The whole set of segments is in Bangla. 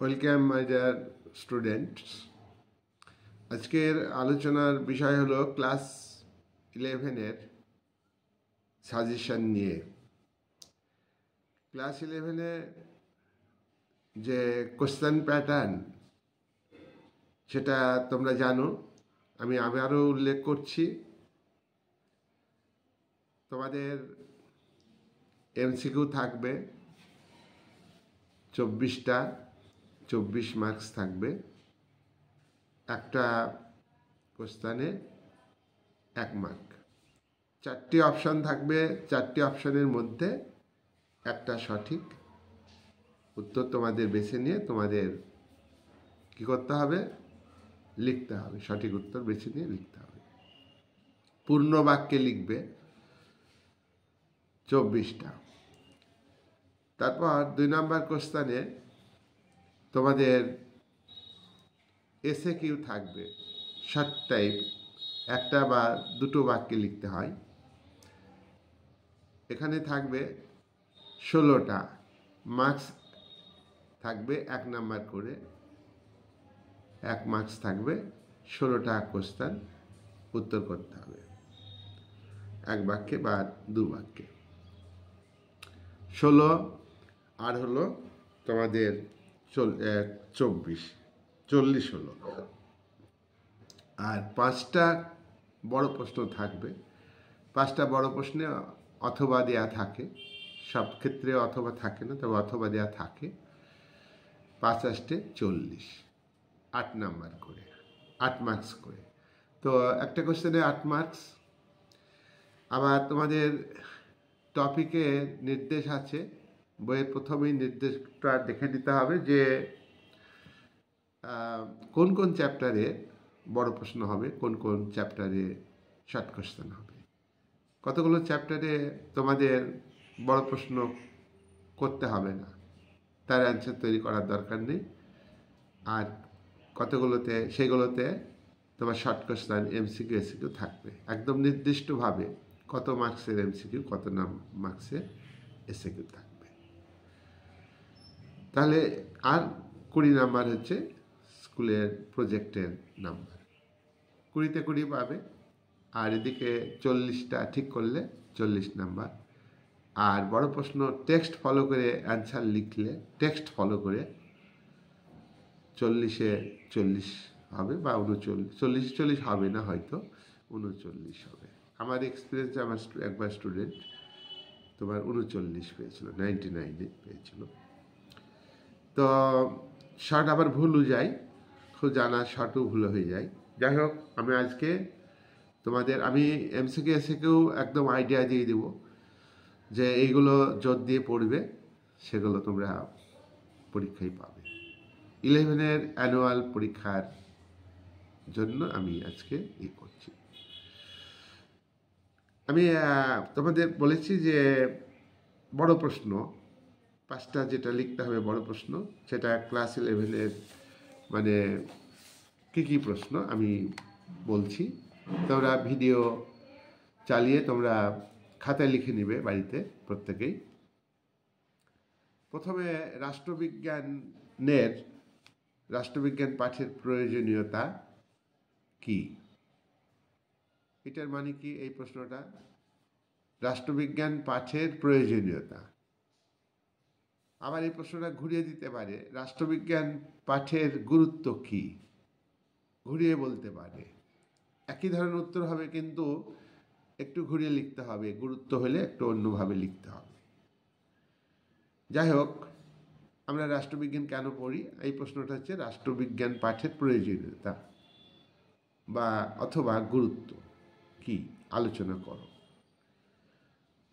ওয়েলকাম মাই ডিয়ার স্টুডেন্টস আজকের আলোচনার বিষয় হলো ক্লাস ইলেভেনের সাজেশন নিয়ে। ক্লাস ইলেভেনে যে কোশ্চেন প্যাটার্ন সেটা তোমরা জানো। আমি আবারও উল্লেখ করছি। তোমাদের এমসিকিউ থাকবে চব্বিশটা। চব্বিশ মার্কস থাকবে। একটা কোশ্চানে এক মার্ক চারটি অপশান থাকবে, চারটি অপশানের মধ্যে একটা সঠিক উত্তর তোমাদের বেছে নিয়ে তোমাদের কি করতে হবে? লিখতে হবে, সঠিক উত্তর বেছে নিয়ে লিখতে হবে। পূর্ণ বাক্যে লিখবে চব্বিশটা। তারপর দুই নম্বর কোশ্চানে তোমাদের এসে কিউ থাকবে? শর্ট টাইপ একটা বা দুটো বাক্যে লিখতে হয়। এখানে থাকবে ষোলোটা মার্কস থাকবে এক নাম্বার করে। এক মার্কস থাকবে, ষোলোটা কোশ্চান উত্তর করতে হবে। এক বাক্যে বা দু বাক্যে। ষোলো আর হলো তোমাদের চল চব্বিশ। চল্লিশ হলো। আর পাঁচটা বড় প্রশ্ন থাকবে। পাঁচটা বড় প্রশ্নে অথবা দেয়া থাকে। সব ক্ষেত্রে অথবা থাকে না, তবে অথবা দেয়া থাকে। পাঁচ চল্লিশ। আট নাম্বার করে, আট মার্কস করে। তো একটা কোশ্চেনে আট মার্কস আবার তোমাদের টপিকে নির্দেশ আছে বইয়ের প্রথমেই নির্দেশটা দেখে নিতে হবে যে কোন কোন চ্যাপ্টারে বড় প্রশ্ন হবে, কোন কোন চ্যাপ্টারে শর্ট কোশ্চেন হবে। কতগুলো চ্যাপ্টারে তোমাদের বড় প্রশ্ন করতে হবে না? তার অ্যান্সার তৈরি করার দরকার নেই। আর কতগুলোতে, সেগুলোতে তোমার শর্ট কোশ্চেন এমসিকিউ এসিকিউ থাকবে। একদম নির্দিষ্টভাবে কত মার্কসের এমসিকিউ কত নাম মার্কসের এসিকিউ থাকবে। তাহলে আর কুড়ি নাম্বার হচ্ছে স্কুলের প্রজেক্টের নাম্বার। কুড়িতে কুড়ি পাবে, আর এদিকে চল্লিশটা ঠিক করলে চল্লিশ নাম্বার। আর বড় প্রশ্ন, টেক্সট ফলো করে অ্যান্সার লিখলে, টেক্সট ফলো করে চল্লিশে চল্লিশ হবে বা উনচল্লিশ, চল্লিশ চল্লিশ হবে না হয়তো, উনচল্লিশ হবে। আমার এক্সপিরিয়েন্স আমার একবার স্টুডেন্ট তোমার উনচল্লিশ পেয়েছিল নাইনটি নাইনে পেয়েছিল। তো শর্ট আবার ভুলও যায়, খুব জানা শর্টও ভুল হয়ে যায়। যাই হোক, আমি আজকে তোমাদের, আমি এমসিকে এসেকেও একদম আইডিয়া দিয়ে দেব যে এইগুলো জোর দিয়ে পড়বে, সেগুলো তোমরা পরীক্ষায় পাবে। ইলেভেনের অ্যানুয়াল পরীক্ষার জন্য আমি আজকে ই করছি। আমি তোমাদের বলেছি যে বড় প্রশ্ন পাঁচটা যেটা লিখতে হবে বড় প্রশ্ন, সেটা ক্লাস ইলেভেনের মানে কী কী প্রশ্ন আমি বলছি। তোমরা ভিডিও চালিয়ে তোমরা খাতায় লিখে নিবে বাড়িতে প্রত্যেকেই। প্রথমে রাষ্ট্রবিজ্ঞানের, রাষ্ট্রবিজ্ঞান পাঠের প্রয়োজনীয়তা কি? এটার মানে কি এই প্রশ্নটা? রাষ্ট্রবিজ্ঞান পাঠের প্রয়োজনীয়তা। আবার এই প্রশ্নটা ঘুরিয়ে দিতে পারে। রাষ্ট্রবিজ্ঞান পাঠের গুরুত্ব কি? ঘুরিয়ে বলতে পারে। একই ধরনের উত্তর হবে কিন্তু একটু ঘুরিয়ে লিখতে হবে। গুরুত্ব হলে একটু অন্যভাবে লিখতে হবে। যাই হোক আমরা রাষ্ট্রবিজ্ঞান কেন পড়ি? এই প্রশ্নটা হচ্ছে রাষ্ট্রবিজ্ঞান পাঠের প্রয়োজনীয়তা বা অথবা গুরুত্ব কি? আলোচনা করো।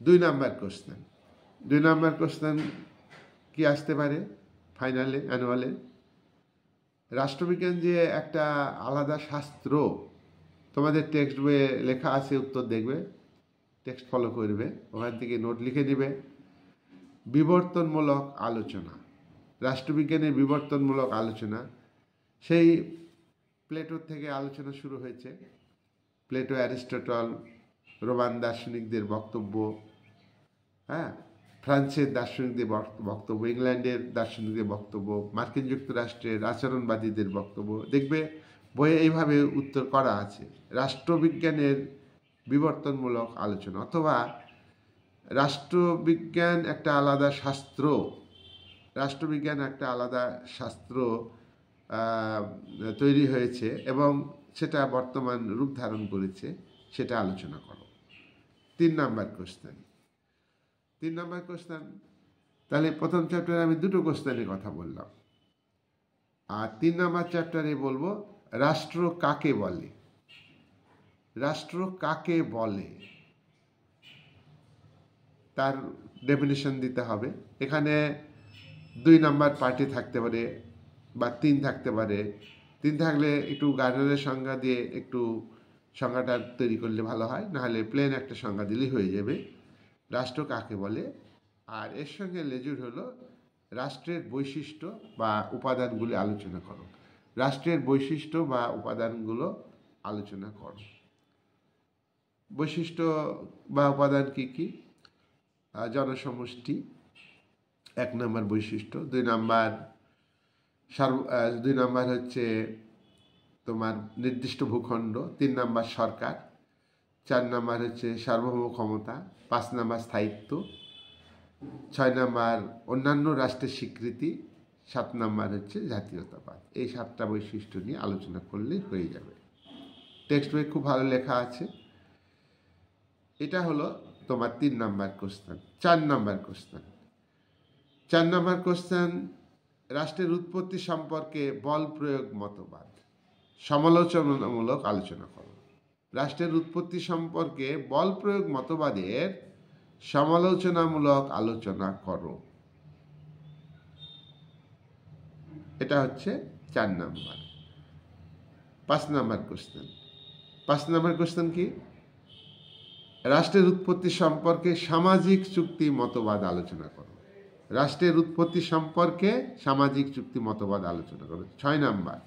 দুই নাম্বার কোশ্চেন দুই নাম্বার কোশ্চেন কি আসতে পারে ফাইনালে, অ্যানুয়ালে? রাষ্ট্রবিজ্ঞান যে একটা আলাদা শাস্ত্র, তোমাদের টেক্সট বইয়ে লেখা আছে উত্তর দেখবে, টেক্সট ফলো করবে, ওখান থেকে নোট লিখে দিবে বিবর্তনমূলক আলোচনা, রাষ্ট্রবিজ্ঞানের বিবর্তনমূলক আলোচনা। সেই প্লেটোর থেকে আলোচনা শুরু হয়েছে। প্লেটো, অ্যারিস্টটল, রোমান দার্শনিকদের বক্তব্য হ্যাঁ? ফ্রান্সের দার্শনিকদের বক্তব্য, ইংল্যান্ডের দার্শনিকদের বক্তব্য, মার্কিন যুক্তরাষ্ট্রের আচরণবাদীদের বক্তব্য। দেখবে, বইয়ে এইভাবে উত্তর করা আছে। রাষ্ট্রবিজ্ঞানের বিবর্তনমূলক আলোচনা অথবা রাষ্ট্রবিজ্ঞান একটা আলাদা শাস্ত্র। রাষ্ট্রবিজ্ঞান একটা আলাদা শাস্ত্র তৈরি হয়েছে এবং সেটা বর্তমান রূপ ধারণ করেছে, সেটা আলোচনা করো। তিন নাম্বার কোশ্চেন তিন নাম্বার কোশ্চেন তাহলে প্রথম চ্যাপ্টারে আমি দুটো কোশ্চেনের কথা বললাম। আর তিন নম্বর চ্যাপ্টারে বলব, রাষ্ট্র কাকে বলে? রাষ্ট্র কাকে বলে? তার ডেফিনেশন দিতে হবে। এখানে দুই নাম্বার পার্টি থাকতে পারে বা তিন থাকতে পারে। তিন থাকলে একটু গার্ডারের সংজ্ঞা দিয়ে একটু সংজ্ঞাটা তৈরি করলে ভালো হয়, নাহলে প্লেন একটা সংজ্ঞা দিলেই হয়ে যাবে। রাষ্ট্র কাকে বলে? আর এর সঙ্গে লেজুর হলো রাষ্ট্রের বৈশিষ্ট্য বা উপাদানগুলি আলোচনা করো। রাষ্ট্রের বৈশিষ্ট্য বা উপাদানগুলো আলোচনা করো। বৈশিষ্ট্য বা উপাদান কি কি? জনসমষ্টি, এক নম্বর বৈশিষ্ট্য। দুই নাম্বার সার্ব দুই নাম্বার হচ্ছে তোমার নির্দিষ্ট ভূখণ্ড। তিন নাম্বার সরকার। চার নাম্বার হচ্ছে সার্বভৌম ক্ষমতা পাঁচ নাম্বার স্থায়িত্ব, ছয় নাম্বার অন্যান্য রাষ্ট্রের স্বীকৃতি, সাত নাম্বার হচ্ছে জাতীয়তাবাদ। এই সাতটা বৈশিষ্ট্য নিয়ে আলোচনা করলেই হয়ে যাবে। টেক্সট বই খুব ভালো লেখা আছে। এটা হলো তোমার তিন নাম্বার কোশ্চেন চার নাম্বার কোশ্চেন চার নাম্বার কোশ্চেন রাষ্ট্রের উৎপত্তি সম্পর্কে বল প্রয়োগ মতবাদ। সমালোচনামূলক আলোচনা করো। রাষ্ট্রের উৎপত্তি সম্পর্কে বল প্রয়োগ মতবাদের সমালোচনামূলক আলোচনা করো। এটা হচ্ছে চার নাম্বার। পাঁচ নাম্বার কোশ্চেন পাঁচ নাম্বার কোশ্চেন কি? রাষ্ট্রের উৎপত্তি সম্পর্কে সামাজিক চুক্তি মতবাদ আলোচনা করো। রাষ্ট্রের উৎপত্তি সম্পর্কে সামাজিক চুক্তি মতবাদ আলোচনা করো। ছয় নাম্বার।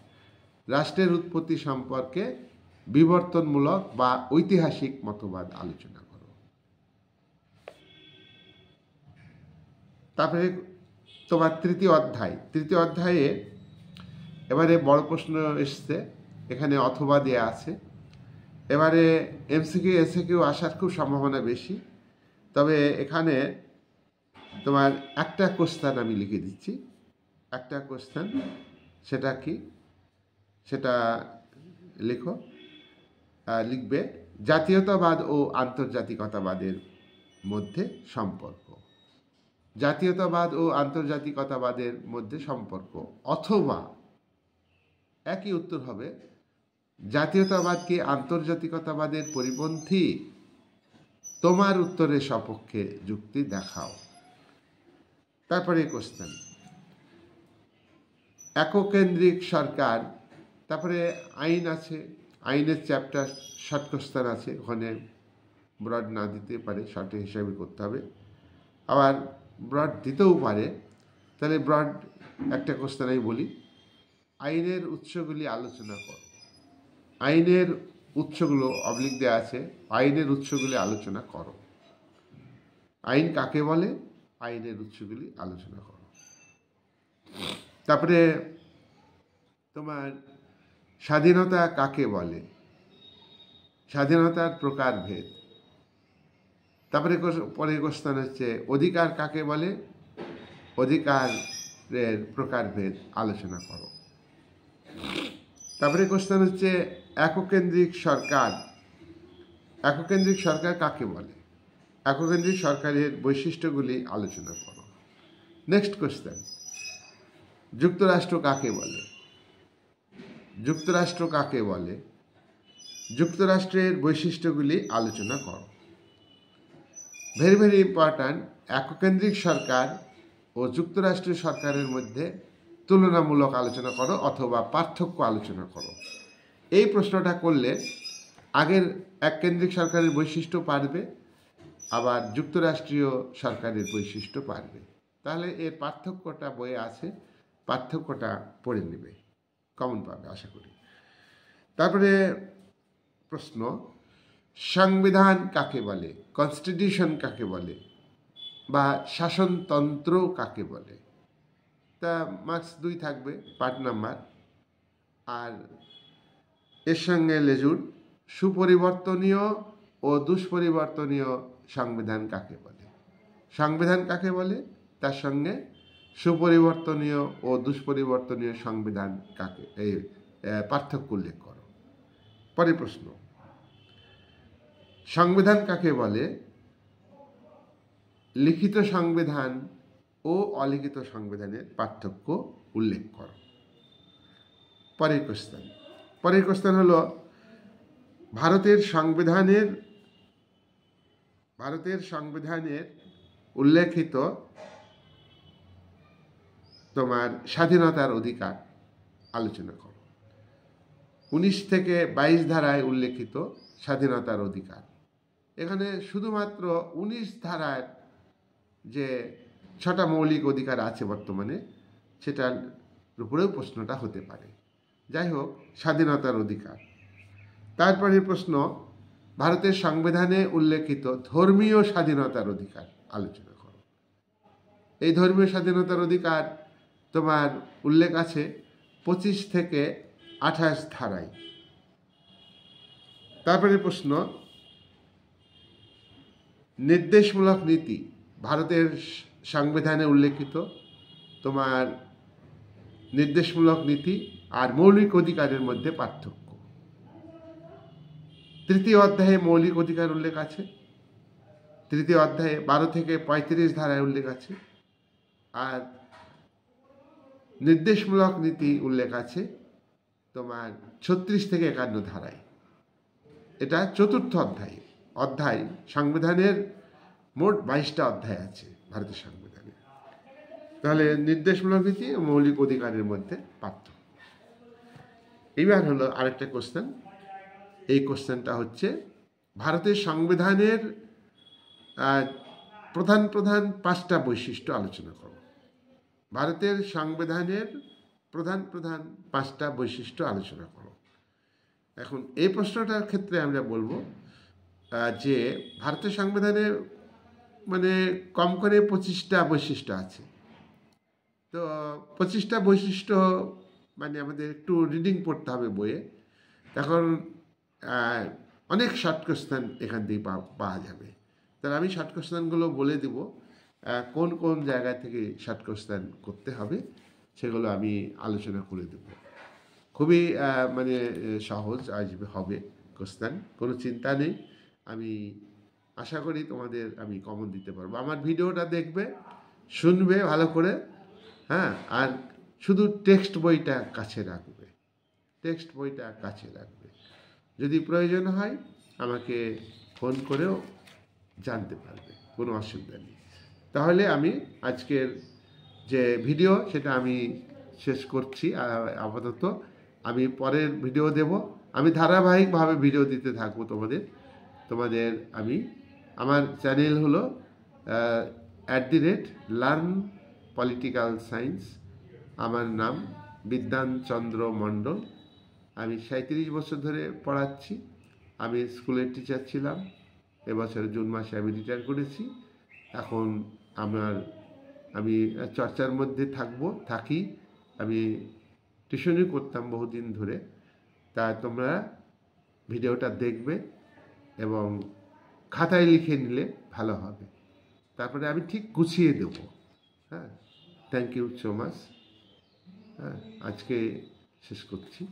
রাষ্ট্রের উৎপত্তি সম্পর্কে বিবর্তনমূলক বা ঐতিহাসিক মতবাদ আলোচনা করো। তারপরে তোমার তৃতীয় অধ্যায়। তৃতীয় অধ্যায়ে এবারে বড় প্রশ্ন এসছে, এখানে অথবা দেয়া আছে। এবারে এমসিকিউ এসে কেউ আসার খুব সম্ভাবনা বেশি। তবে এখানে তোমার একটা কোশ্চান আমি লিখে দিচ্ছি। একটা কোশ্চান সেটা কি? সেটা লেখো। লিখবে জাতীয়তাবাদ ও আন্তর্জাতিকতাবাদের মধ্যে সম্পর্ক। জাতীয়তাবাদ ও আন্তর্জাতিকতাবাদের মধ্যে সম্পর্ক। অথবা একই উত্তর হবে জাতীয়তাবাদ কি আন্তর্জাতিকতাবাদের পরিপন্থী তোমার উত্তরের সপক্ষে যুক্তি দেখাও। তারপরে কোশ্চেন এককেন্দ্রিক সরকার, তারপরে আইন আছে আইনের চ্যাপ্টার কোশ্চেন আছে, ওখানে ব্রড না দিতে পারে শর্টে হিসাবে করতে হবে। আবার ব্রড দিতেও পারে, তাহলে ব্রড একটা কোশ্চেন আমি বলি, আইনের উৎসগুলি আলোচনা কর। আইনের উৎসগুলো অবলিক দেওয়া আছে, আইনের উৎসগুলি আলোচনা করো। আইন কাকে বলে? আইনের উৎসগুলি আলোচনা করো। তারপরে তোমার স্বাধীনতা কাকে বলে? স্বাধীনতার প্রকারভেদ তারপরে পরে কোশ্চেন হচ্ছে অধিকার কাকে বলে? অধিকারের প্রকারভেদ আলোচনা করো। তারপরে কোশ্চেন হচ্ছে এককেন্দ্রিক সরকার। এককেন্দ্রিক সরকার কাকে বলে? এককেন্দ্রিক সরকারের বৈশিষ্ট্যগুলি আলোচনা করো। নেক্সট কোশ্চেন যুক্তরাষ্ট্র কাকে বলে? যুক্তরাষ্ট্র কাকে বলে? যুক্তরাষ্ট্রের বৈশিষ্ট্যগুলি আলোচনা করো। ভেরি ভেরি ইম্পর্ট্যান্ট এককেন্দ্রিক সরকার ও যুক্তরাষ্ট্রীয় সরকারের মধ্যে তুলনামূলক আলোচনা করো অথবা পার্থক্য আলোচনা করো। এই প্রশ্নটা করলে আগের এক কেন্দ্রিক সরকারের বৈশিষ্ট্য পারবে, আবার যুক্তরাষ্ট্রীয় সরকারের বৈশিষ্ট্য পারবে। তাহলে এর পার্থক্যটা বইয়ে আছে, পার্থক্যটা পড়ে নেবে। কমন পাবে আশা করি। তারপরে প্রশ্ন, সংবিধান কাকে বলে? কনস্টিটিউশন কাকে বলে? বা শাসনতন্ত্র কাকে বলে? তা মার্কস দুই থাকবে পার্ট নাম্বার আর এর সঙ্গে লেজুর, সুপরিবর্তনীয় ও দুষ্পরিবর্তনীয় সংবিধান কাকে বলে? সংবিধান কাকে বলে? তার সঙ্গে সুপরিবর্তনীয় ও দুষ্পরিবর্তনীয় সংবিধান কাকে? এই পার্থক্য উল্লেখ করো। পরে প্রশ্ন। সংবিধান কাকে বলে? লিখিত সংবিধান ও অলিখিত সংবিধানের পার্থক্য উল্লেখ করো। পরের কোশ্চেন পরের কোশ্চেন হলো, ভারতের সংবিধানের ভারতের সংবিধানের উল্লেখিত তোমার স্বাধীনতার অধিকার আলোচনা করো। উনিশ থেকে বাইশ ধারায় উল্লেখিত স্বাধীনতার অধিকার। এখানে শুধুমাত্র উনিশ ধারার যে ছটা মৌলিক অধিকার আছে বর্তমানে, সেটার উপরেও প্রশ্নটা হতে পারে। যাই হোক, স্বাধীনতার অধিকার। তারপরে প্রশ্ন, ভারতের সংবিধানে উল্লেখিত ধর্মীয় স্বাধীনতার অধিকার আলোচনা করো। এই ধর্মীয় স্বাধীনতার অধিকার তোমার উল্লেখ আছে পঁচিশ থেকে আঠাশ ধারায়। তারপরে প্রশ্ন, নির্দেশমূলক নীতি, ভারতের সংবিধানে উল্লেখিত তোমার নির্দেশমূলক নীতি আর মৌলিক অধিকারের মধ্যে পার্থক্য। তৃতীয় অধ্যায়ে মৌলিক অধিকার উল্লেখ আছে। তৃতীয় অধ্যায়ে বারো থেকে পঁয়ত্রিশ ধারায় উল্লেখ আছে। আর নির্দেশমূলক নীতি উল্লেখ আছে তোমার ছত্রিশ থেকে একান্ন ধারায়। এটা চতুর্থ অধ্যায়। অধ্যায় সংবিধানের মোট বাইশটা অধ্যায় আছে ভারতের সংবিধানে। তাহলে নির্দেশমূলক নীতি ও মৌলিক অধিকারের মধ্যে পার্থক্য। এইবার হলো আরেকটা কোশ্চেন এই কোশ্চেনটা হচ্ছে ভারতের সংবিধানের প্রধান প্রধান পাঁচটা বৈশিষ্ট্য আলোচনা করো। ভারতের সংবিধানের প্রধান প্রধান পাঁচটা বৈশিষ্ট্য আলোচনা করো। এখন এই প্রশ্নটার ক্ষেত্রে আমরা বলব যে ভারতের সংবিধানে মানে কম করে পঁচিশটা বৈশিষ্ট্য আছে। তো পঁচিশটা বৈশিষ্ট্য মানে আমাদের একটু রিডিং পড়তে হবে বইয়ে। তখন অনেক শর্ট কোশ্চেন এখান থেকে পাওয়া যাবে। তাহলে আমি শর্ট কোশ্চেনগুলো বলে দিব। কোন কোন জায়গা থেকে কোশ্চেন করতে হবে সেগুলো আমি আলোচনা করে দেব। খুবই মানে সহজ আসবে হবে কোশ্চেন কোনো চিন্তা নেই। আমি আশা করি তোমাদের আমি কমন দিতে পারব। আমার ভিডিওটা দেখবে, শুনবে ভালো করে হ্যাঁ আর শুধু টেক্সট বইটা কাছে রাখবে, টেক্সট বইটা কাছে রাখবে। যদি প্রয়োজন হয়, আমাকে ফোন করেও জানতে পারবে, কোনো অসুবিধা নেই। তাহলে আমি আজকের যে ভিডিও সেটা আমি শেষ করছি আপাতত। আমি পরের ভিডিও দেব। আমি ধারাবাহিকভাবে ভিডিও দিতে থাকব তোমাদের। তোমাদের আমি, আমার চ্যানেল হলো at the rate learn political science আমার নাম বিদ্যান চন্দ্র মণ্ডল। আমি সাঁত্রিশ বছর ধরে পড়াচ্ছি। আমি স্কুলের টিচার ছিলাম। এবছর জুন মাসে আমি রিটায়ার করেছি। এখন আমার, আমি চর্চার মধ্যে থাকব, থাকি। আমি টিউশনই করতাম বহুদিন ধরে। তা তোমরা ভিডিওটা দেখবে এবং খাতায় লিখে নিলে ভালো হবে। তারপরে আমি ঠিক গুছিয়ে দেব। হ্যাঁ থ্যাংক ইউ সো মাচ হ্যাঁ আজকে শেষ করছি।